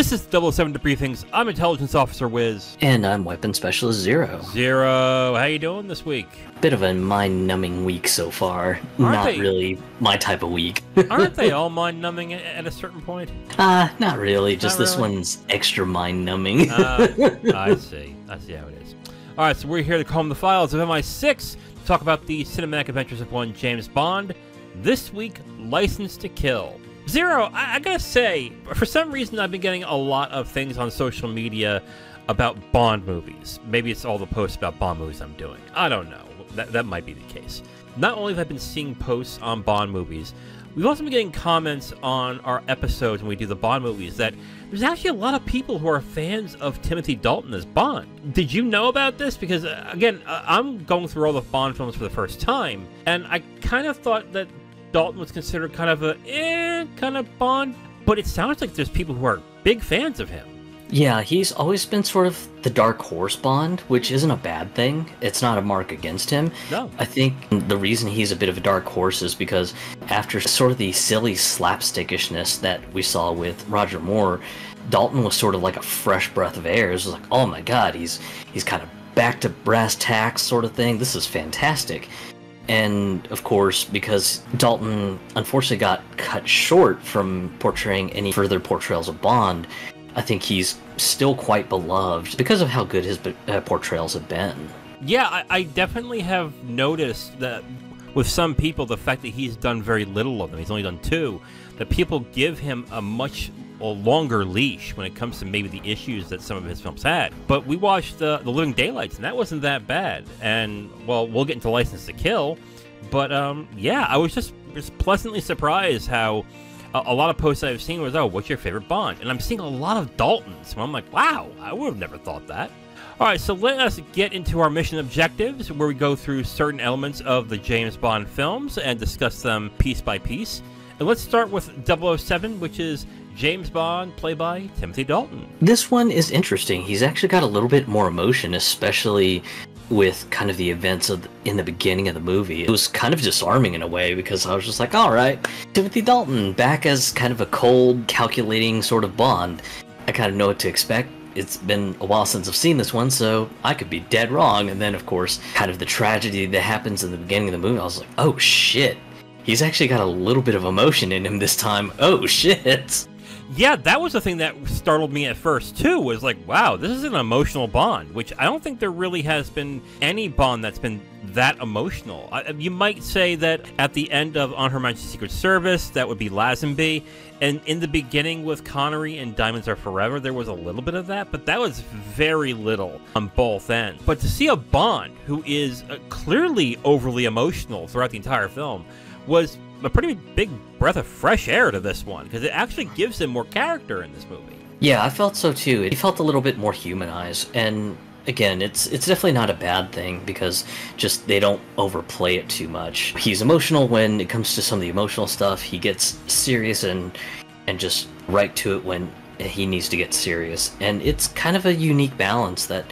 This is 007 Debriefings. I'm Intelligence Officer Wiz. And I'm Weapon Specialist Zero. Zero, how you doing this week? Bit of a mind-numbing week so far. Aren't not they- really my type of week. Aren't they all mind-numbing at, at a certain point? Uh, not really. Just Not this really? one's extra mind-numbing. Uh, I see. I see how it is. All right, so we're here to comb the files of MI6 to talk about the cinematic adventures of one James Bond. This week, License to Kill. Zero, I, I gotta say, for some reason, I've been getting a lot of things on social media about Bond movies. Maybe it's all the posts about Bond movies I'm doing. I don't know. That, that might be the case. Not only have I been seeing posts on Bond movies, we've also been getting comments on our episodes when we do the Bond movies that there's actually a lot of people who are fans of Timothy Dalton as Bond. Did you know about this? Because, uh, again, uh, I'm going through all the Bond films for the first time, and I kind of thought that Dalton was considered kind of a eh kind of Bond, but it sounds like there's people who are big fans of him. yeah, he's always been sort of the dark horse Bond, which isn't a bad thing. It's not a mark against him. No. I think the reason he's a bit of a dark horse is because after sort of the silly slapstickishness that we saw with Roger Moore, Dalton was sort of like a fresh breath of air. It was like, oh my god, he's he's kind of back to brass tacks sort of thing. This is fantastic. And of course, because Dalton unfortunately got cut short from portraying any further portrayals of Bond, I think he's still quite beloved because of how good his uh, portrayals have been. Yeah, I, I definitely have noticed that with some people, the fact that he's done very little of them, he's only done two, that people give him a much a longer leash when it comes to maybe the issues that some of his films had. But we watched the, the Living Daylights, and that wasn't that bad. And, well, we'll get into License to Kill. But, um, yeah, I was just, just pleasantly surprised how a, a lot of posts I've seen was, oh, what's your favorite Bond? And I'm seeing a lot of Daltons. I'm like, wow, I would have never thought that. All right, so let us get into our mission objectives, where we go through certain elements of the James Bond films and discuss them piece by piece. And let's start with 007, which is James Bond, played by Timothy Dalton. This one is interesting. He's actually got a little bit more emotion, especially with kind of the events of in the beginning of the movie. It was kind of disarming in a way because I was just like, all right, Timothy Dalton back as kind of a cold, calculating sort of Bond. I kind of know what to expect. It's been a while since I've seen this one, so I could be dead wrong. And then, of course, kind of the tragedy that happens in the beginning of the movie. I was like, oh shit. He's actually got a little bit of emotion in him this time. Oh shit. Yeah, that was the thing that startled me at first too. Was like, wow, this is an emotional Bond, which I don't think there really has been any Bond that's been that emotional. I, you might say that at the end of On Her Majesty's Secret Service, that would be Lazenby, and in the beginning with Connery and Diamonds Are Forever, there was a little bit of that, but that was very little on both ends. But to see a Bond who is uh, clearly overly emotional throughout the entire film was a pretty big breath of fresh air to this one because it actually gives him more character in this movie. Yeah, I felt so too. He felt a little bit more humanized, and again, it's it's definitely not a bad thing because just they don't overplay it too much. He's emotional when it comes to some of the emotional stuff. He gets serious and and just right to it when he needs to get serious, and it's kind of a unique balance that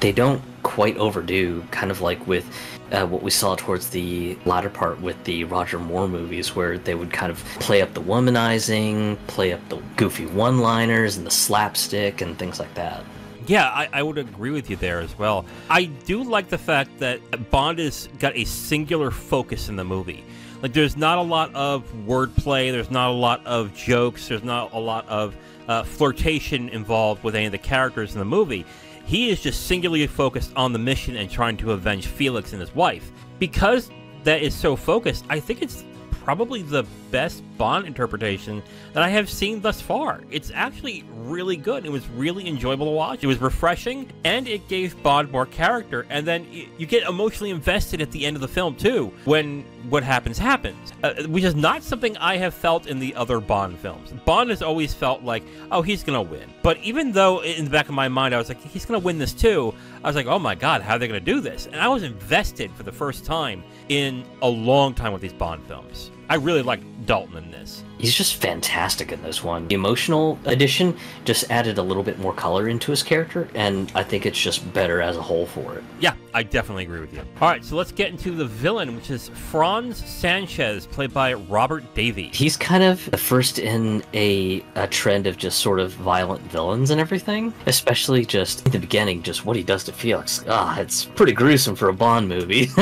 they don't quite overdo. Kind of like with uh, what we saw towards the latter part with the Roger Moore movies, where they would kind of play up the womanizing, play up the goofy one liners and the slapstick and things like that. Yeah, I, I would agree with you there as well. I do like the fact that Bond has got a singular focus in the movie. Like, there's not a lot of wordplay, there's not a lot of jokes, there's not a lot of uh, flirtation involved with any of the characters in the movie. He is just singularly focused on the mission and trying to avenge Felix and his wife. Because that is so focused, I think it's probably the best Bond interpretation that I have seen thus far. It's actually really good. It was really enjoyable to watch. It was refreshing, and it gave Bond more character. And then you get emotionally invested at the end of the film too, when what happens happens, uh, which is not something I have felt in the other Bond films. Bond has always felt like, oh, he's gonna win. But even though in the back of my mind I was like, he's gonna win this too, I was like, oh my god, how are they gonna do this? And I was invested for the first time in a long time with these Bond films. I really like Dalton in this. He's just fantastic in this one. The emotional addition just added a little bit more color into his character, and I think it's just better as a whole for it. Yeah, I definitely agree with you. All right, so let's get into the villain, which is Franz Sanchez, played by Robert Davi. He's kind of the first in a, a trend of just sort of violent villains and everything, especially just in the beginning, just what he does to Felix. Ah, it's pretty gruesome for a Bond movie.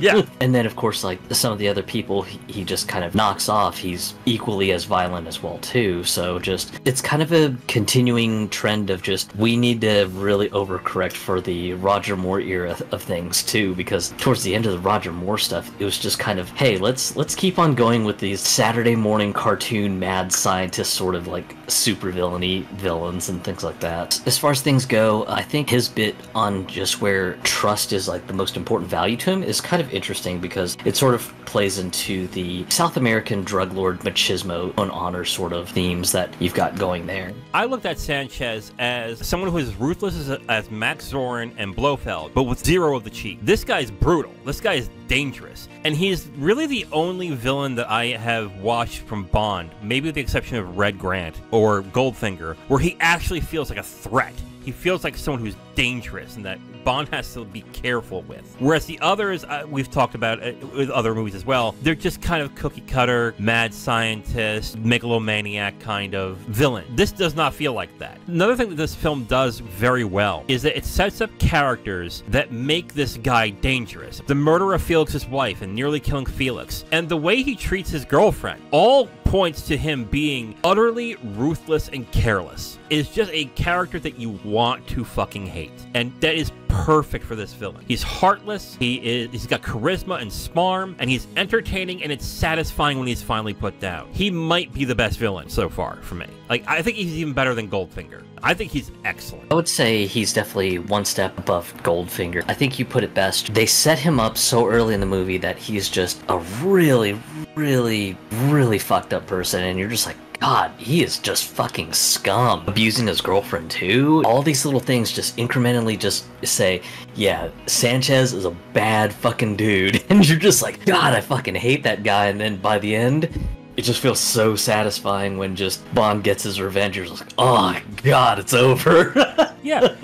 Yeah. And then, of course, like some of the other people he, he just kind of knocks off, he's equally as violent as well, too. So just, it's kind of a continuing trend of just, we need to really overcorrect for the Roger Moore era of things, too, because towards the end of the Roger Moore stuff, it was just kind of, hey, let's let's keep on going with these Saturday morning cartoon mad scientist sort of like super villainy villains and things like that. As far as things go, I think his bit on just where trust is like the most important value to him is kind of interesting because it sort of plays into the South American drug lord machismo and honor sort of themes that you've got going there. I looked at Sanchez as someone who is ruthless as, as Max Zorin and Blofeld, but with zero of the cheek. This guy's brutal. This guy is dangerous. And he's really the only villain that I have watched from Bond, maybe with the exception of Red Grant or Goldfinger, where he actually feels like a threat. He feels like someone who's dangerous and that Bond has to be careful with. Whereas the others, uh, we've talked about uh, with other movies as well, they're just kind of cookie cutter, mad scientist, megalomaniac kind of villain. This does not feel like that. Another thing that this film does very well is that it sets up characters that make this guy dangerous. The murder of Felix's wife and nearly killing Felix, and the way he treats his girlfriend, all points to him being utterly ruthless and careless. Is just a character that you want to fucking hate. And that is perfect for this villain. He's heartless, he is he's got charisma and smarm, and he's entertaining and it's satisfying when he's finally put down. He might be the best villain so far for me. Like I think he's even better than Goldfinger. I think he's excellent. I would say he's definitely one step above Goldfinger. I think you put it best. They set him up so early in the movie that he's just a really, really, really fucked up person, and you're just like, God, he is just fucking scum. Abusing his girlfriend too. All these little things just incrementally just say, yeah, Sanchez is a bad fucking dude. And you're just like, God, I fucking hate that guy. And then by the end, it just feels so satisfying when just Bond gets his revenge. You're like, oh God, it's over. Yeah.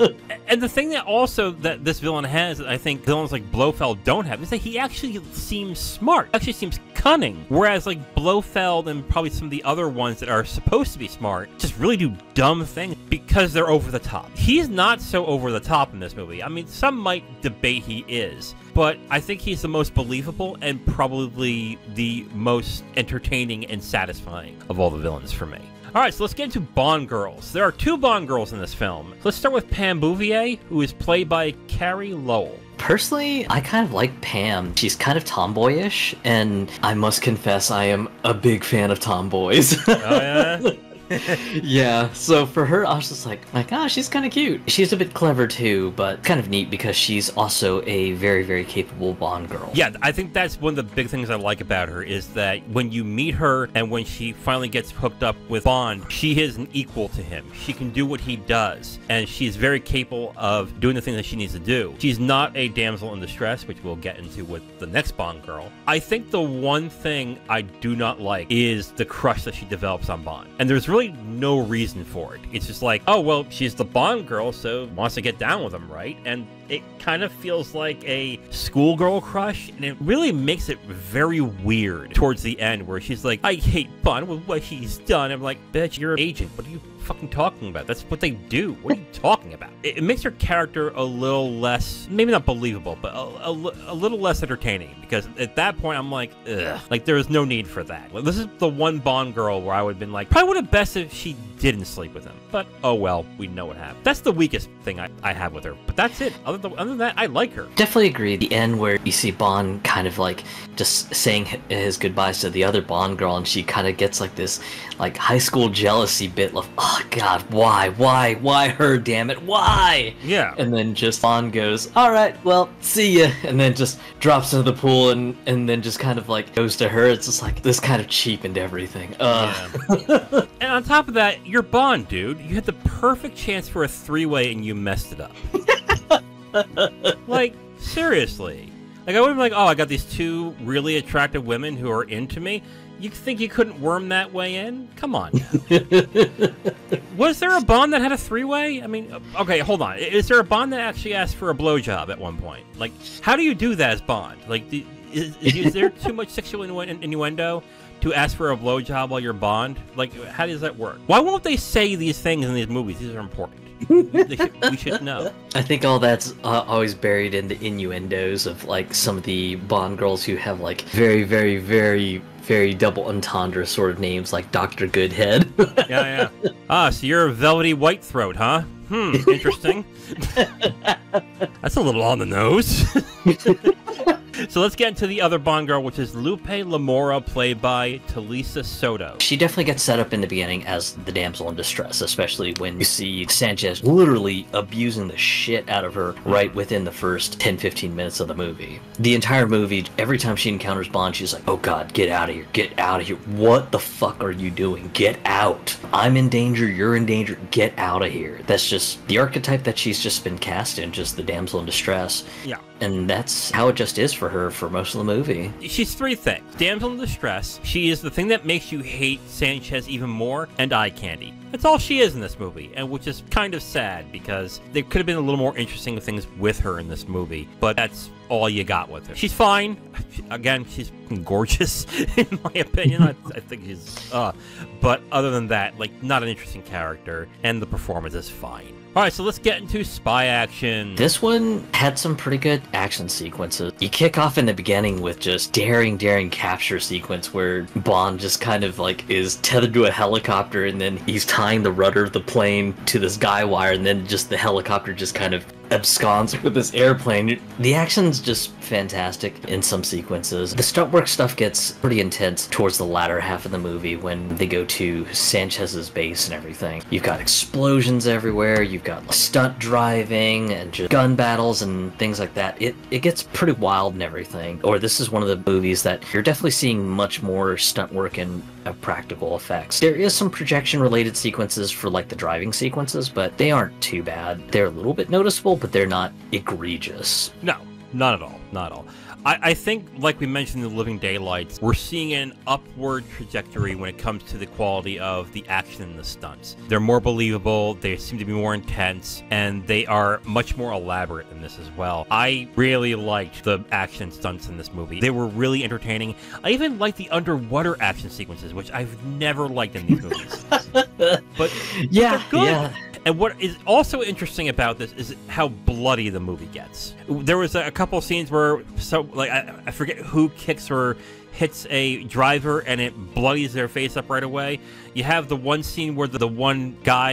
And the thing that also that this villain has that I think villains like Blofeld don't have is that he actually seems smart. Actually seems cunning. Whereas like Blofeld and probably some of the other ones that are supposed to be smart just really do dumb things because they're over the top. He's not so over the top in this movie. I mean, some might debate he is, but I think he's the most believable and probably the most entertaining and satisfying of all the villains for me. All right, so let's get into Bond girls. There are two Bond girls in this film. Let's start with Pam Bouvier, who is played by Carey Lowell. Personally, I kind of like Pam. She's kind of tomboyish, and I must confess I am a big fan of tomboys. Oh yeah. yeah, so for her, I was just like, like, ah, she's kind of cute. She's a bit clever too, but kind of neat because she's also a very, very capable Bond girl. Yeah, I think that's one of the big things I like about her is that when you meet her and when she finally gets hooked up with Bond, she is an equal to him. She can do what he does, and she's very capable of doing the thing that she needs to do. She's not a damsel in distress, which we'll get into with the next Bond girl. I think the one thing I do not like is the crush that she develops on Bond. And there's really no reason for it. It's just like, oh, well, she's the Bond girl, so wants to get down with him, right? And it kind of feels like a schoolgirl crush, and it really makes it very weird towards the end where she's like, I hate Bond with what he's done. I'm like, bitch, you're an agent. What are you fucking talking about? That's what they do. What are you talking about? It, it makes her character a little less, maybe not believable, but a, a, a little less entertaining because at that point I'm like, ugh, like there is no need for that. Like, this is the one Bond girl where I would have been like, probably would have best if she didn't sleep with him. But oh well, we know what happened. That's the weakest thing I, I have with her. But that's it. Other than, other than that, I like her. Definitely agree. The end where you see Bond kind of like just saying his goodbyes to the other Bond girl, and she kind of gets like this like high school jealousy bit of, oh god, why, why, why her? Damn it, why? Yeah. And then just Bond goes, all right, well, see ya, and then just drops into the pool and and then just kind of like goes to her. It's just like this kind of cheapened everything. Uh. Yeah. and on top of that, you're Bond, dude. You had the perfect chance for a three-way and you messed it up. like seriously. Like I would be like, oh, I got these two really attractive women who are into me. You think you couldn't worm that way in? Come on. Was there a Bond that had a three-way? I mean, uh, okay, hold on. Is there a Bond that actually asked for a blowjob at one point? Like, how do you do that as Bond? Like, is, is there too much sexual innuendo to ask for a blowjob while you're Bond? Like, how does that work? Why won't they say these things in these movies? These are important. should, we should know. I think all that's uh, always buried in the innuendos of like some of the Bond girls who have like very, very, very very double entendre sort of names like Dr. Goodhead. yeah, yeah. Ah, so you're a velvety white throat, huh? Hmm, interesting. That's a little on the nose. So let's get into the other Bond girl, which is Lupe Lamora, played by Talisa Soto. She definitely gets set up in the beginning as the damsel in distress, especially when you see Sanchez literally abusing the shit out of her right within the first 10 15 minutes of the movie. The entire movie, every time she encounters Bond, she's like, oh god, get out of here, get out of here. What the fuck are you doing? Get out. I'm in danger, you're in danger, get out of here. That's just the archetype that she's just been cast in, just the damsel in distress. Yeah. And that's how it just is for her for most of the movie. She's three things damsel in distress, she is the thing that makes you hate Sanchez even more, and eye candy. That's all she is in this movie, and which is kind of sad because there could have been a little more interesting things with her in this movie, but that's all you got with her. She's fine. Again, she's gorgeous in my opinion. I, I think she's, uh, but other than that, like not an interesting character, and the performance is fine. All right, so let's get into spy action. This one had some pretty good action sequences. You kick off in the beginning with just daring, daring capture sequence where Bond just kind of like is tethered to a helicopter and then he's tying the rudder of the plane to this guy wire and then just the helicopter just kind of absconds with this airplane. The action's just fantastic in some sequences. The stunt work stuff gets pretty intense towards the latter half of the movie when they go to Sanchez's base and everything. You've got explosions everywhere, you've got stunt driving and just gun battles and things like that. It it gets pretty wild and everything. Or this is one of the movies that you're definitely seeing much more stunt work and uh, practical effects. There is some projection related sequences for like the driving sequences, but they aren't too bad. They're a little bit noticeable, but they're not egregious. No, not at all. Not at all. I, I, think, like we mentioned in the Living Daylights, we're seeing an upward trajectory when it comes to the quality of the action and the stunts. They're more believable, they seem to be more intense, and they are much more elaborate in this as well. I really liked the action stunts in this movie. They were really entertaining. I even liked the underwater action sequences, which I've never liked in these movies. but yeah, yeah. And what is also interesting about this is how bloody the movie gets. There was a, couple scenes where so like I, I forget who kicks or hits a driver and it bloodies their face up right away. You have the one scene where the, the one guy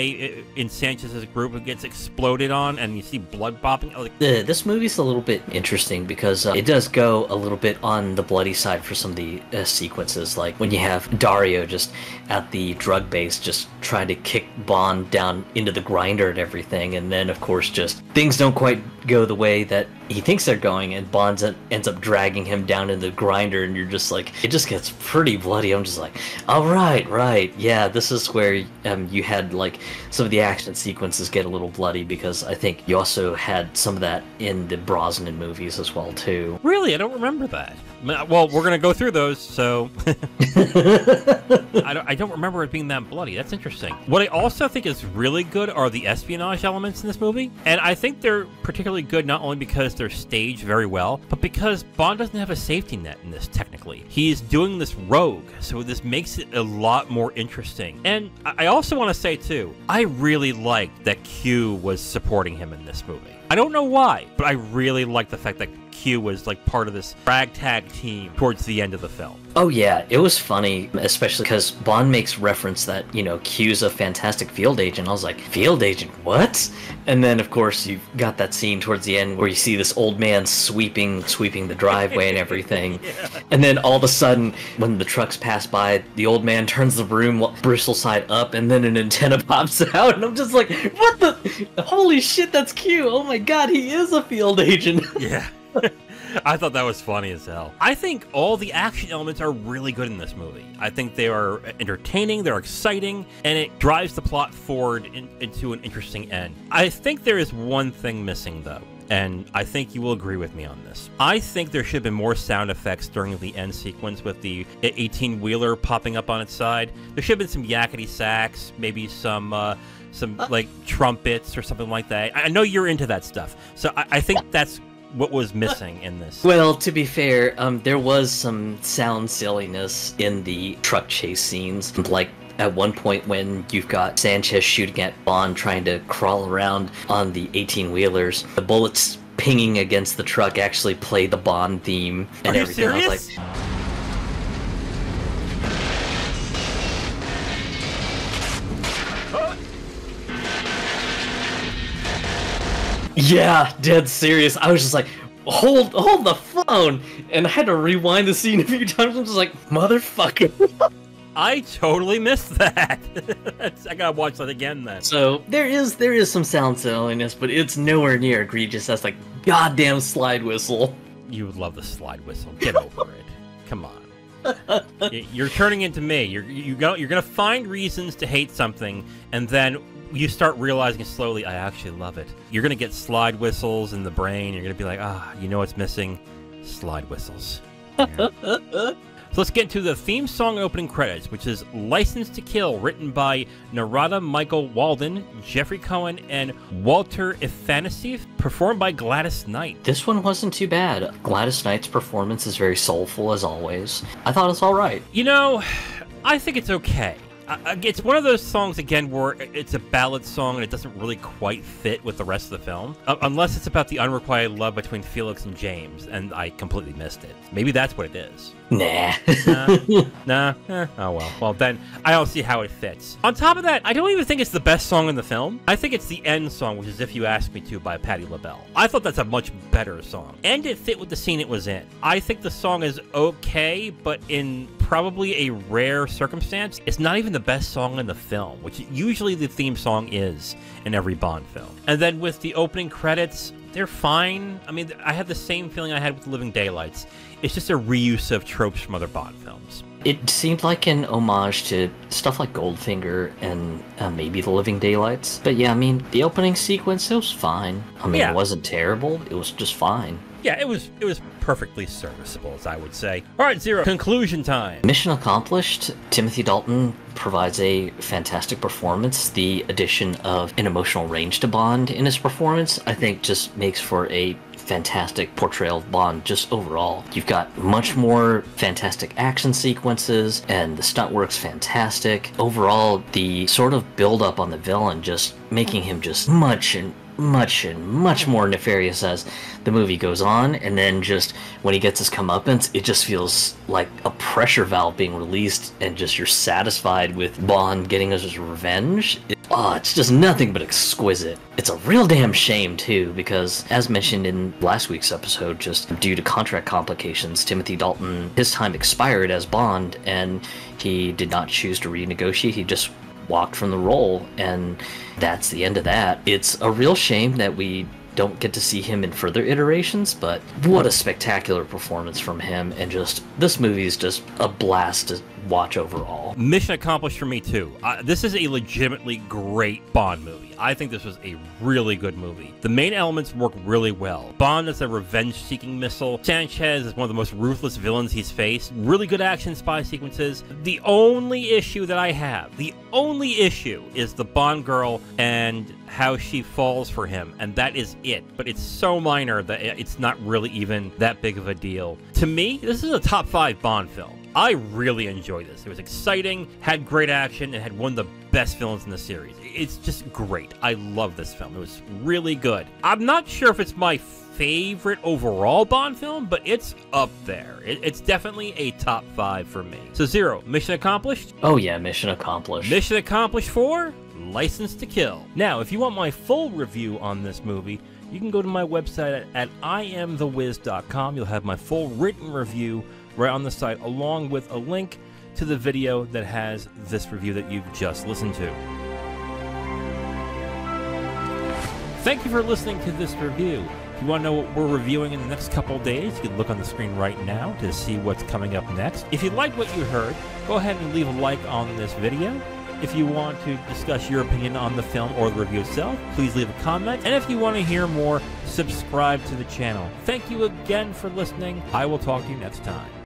in Sanchez's group gets exploded on, and you see blood popping. Like, the, this movie's a little bit interesting because uh, it does go a little bit on the bloody side for some of the uh, sequences, like when you have Dario just at the drug base, just trying to kick Bond down into the grinder and everything, and then of course just things don't quite go the way that he thinks they're going, and Bond ends up dragging him down in the grinder, and you're just like, it just gets pretty bloody. I'm just like, all right, right, yeah, this is where um, you had like some of the action sequences get a little bloody because I think you also had some of that in the Brosnan movies as well too. Really, I don't remember that. Well, we're gonna go through those, so I, don't, I don't remember it being that bloody. That's interesting. What I also think is really good are the espionage elements in this movie, and I think they're particularly good not only because they're staged very well, but because Bond doesn't have a safety net in this. Technically, he's doing this rogue, so this makes it a lot more interesting. And I also want to say too, I really liked that Q was supporting him in this movie. I don't know why, but I really liked the fact that Q was like part of this ragtag team towards the end of the film. Oh yeah, it was funny, especially because Bond makes reference that you know Q's a fantastic field agent. I was like, field agent, what? And then of course you've got that scene towards the end where you see this old man sweeping, sweeping the driveway and everything, yeah. and then all of a sudden when the trucks pass by, the old man turns the broom bristle side up, and then an antenna pops out, and I'm just like, what the? Holy shit, that's Q! Oh my god, he is a field agent. yeah. I thought that was funny as hell. I think all the action elements are really good in this movie. I think they are entertaining, they're exciting, and it drives the plot forward in, into an interesting end. I think there is one thing missing, though and I think you will agree with me on this. I think there should have been more sound effects during the end sequence with the 18 wheeler popping up on its side. There should have been some Yakety Sax, maybe some. Uh, some like trumpets or something like that. I know you're into that stuff, so I, I think that's what was missing in this. Well, to be fair, um, there was some sound silliness in the truck chase scenes, like at one point when you've got Sanchez shooting at Bond trying to crawl around on the 18 wheelers, the bullets pinging against the truck actually play the Bond theme and Are you everything. I was serious? like, yeah, dead serious. I was just like, hold, hold the phone, and I had to rewind the scene a few times. I was just like, motherfucker. I totally missed that. I gotta watch that again then. So there is there is some sound silliness, but it's nowhere near egregious as like goddamn slide whistle. You would love the slide whistle. Get over it. Come on. You're turning into me. You're you go. You're gonna find reasons to hate something, and then you start realizing slowly, I actually love it. You're gonna get slide whistles in the brain. You're gonna be like, ah, you know what's missing? Slide whistles. Yeah. So let's get to the theme song opening credits, which is License to Kill, written by Narada Michael Walden, Jeffrey Cohen, and Walter Afanasieff, performed by Gladys Knight. This one wasn't too bad. Gladys Knight's performance is very soulful as always. I thought it's all right. You know, I think it's okay. It's one of those songs again where it's a ballad song and it doesn't really quite fit with the rest of the film, Uh, unless it's about the unrequited love between Felix and James, and I completely missed it. Maybe that's what it is. Nah. Nah, nah. eh, oh well. Well then, I don't see how it fits. On top of that, I don't even think it's the best song in the film. I think it's the end song, which is "If You Ask Me to" by Patti LaBelle. I thought that's a much better song, and it fit with the scene it was in. I think the song is okay, but in probably a rare circumstance, it's not even the best song in the film, which usually the theme song is in every Bond film. And then with the opening credits, they're fine. I mean, I had the same feeling I had with Living Daylights. It's just a reuse of tropes from other Bond films. It seemed like an homage to stuff like Goldfinger and uh, maybe The Living Daylights. But yeah, I mean, the opening sequence, it was fine. I mean, Yeah. it wasn't terrible. It was just fine. Yeah, it was it was perfectly serviceable, as I would say. All right, Zero. Conclusion time. Mission accomplished. Timothy Dalton provides a fantastic performance. The addition of an emotional range to Bond in his performance, I think, just makes for a fantastic portrayal of Bond just overall. You've got much more fantastic action sequences, and the stunt work's fantastic. Overall, the sort of build up on the villain just making him just much and much and much more nefarious as the movie goes on, and then just when he gets his comeuppance, it just feels like a pressure valve being released, and just you're satisfied with Bond getting his revenge. It, oh, it's just nothing but exquisite. It's a real damn shame too, because as mentioned in last week's episode, just due to contract complications, Timothy Dalton his time expired as Bond, and he did not choose to renegotiate. He just walked from the role, and that's the end of that. It's a real shame that we don't get to see him in further iterations, but what a spectacular performance from him, and just this movie is just a blast to watch overall. Mission accomplished for me too. Uh, this is a legitimately great Bond movie. I think this was a really good movie. The main elements work really well. Bond is a revenge-seeking missile. Sanchez is one of the most ruthless villains he's faced. Really good action spy sequences. The only issue that I have, the only issue is the Bond girl and how she falls for him, and that is it. But it's so minor that it's not really even that big of a deal. To me, this is a top five Bond film. I really enjoyed this. It was exciting, had great action, and had one of the best villains in the series. It's just great. I love this film. It was really good. I'm not sure if it's my favorite overall Bond film, but it's up there. It- it's definitely a top five for me. So, Zero, mission accomplished? Oh yeah, mission accomplished. Mission accomplished for License to Kill. Now, if you want my full review on this movie, you can go to my website at, at iamthewiz.com. You'll have my full written review right on the site, along with a link to the video that has this review that you've just listened to. Thank you for listening to this review. If you want to know what we're reviewing in the next couple days, you can look on the screen right now to see what's coming up next. If you liked what you heard, go ahead and leave a like on this video. If you want to discuss your opinion on the film or the review itself, please leave a comment. And if you want to hear more, subscribe to the channel. Thank you again for listening. I will talk to you next time.